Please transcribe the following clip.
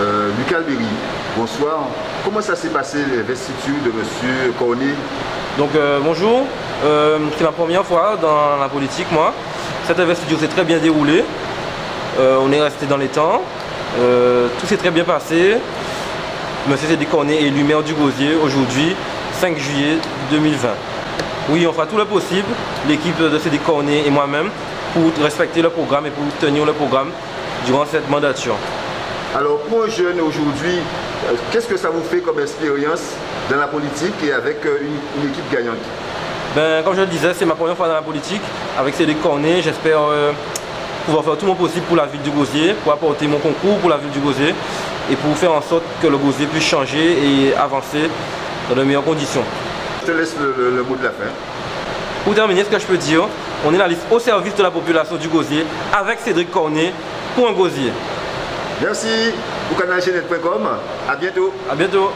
Euh, Lucas Alberi, bonsoir. Comment ça s'est passé l'investiture de M. Cornet? Donc euh, bonjour, euh, c'est ma première fois dans la politique moi. Cette investiture s'est très bien déroulée. on est resté dans les temps. tout s'est très bien passé. M. Cédric Cornet est élu maire du Gosier aujourd'hui, 5 juillet 2020. Oui, on fera tout le possible, l'équipe de Cédric Cornet et moi-même, pour respecter le programme et pour tenir le programme durant cette mandature. Alors pour un jeune aujourd'hui, euh, qu'est-ce que ça vous fait comme expérience dans la politique et avec euh, une, équipe gagnante? Ben, Comme je le disais, c'est ma première fois dans la politique. Avec Cédric Cornet, j'espère euh, pouvoir faire tout mon possible pour la ville du Gosier, pour apporter mon concours pour la ville du Gosier et pour faire en sorte que le Gosier puisse changer et avancer dans de meilleures conditions. Je te laisse le, mot de la fin. Pour terminer, ce que je peux dire, on est la liste au service de la population du Gosier avec Cédric Cornet pour un Gosier. Merci pour canalgenet.com. À bientôt. À bientôt.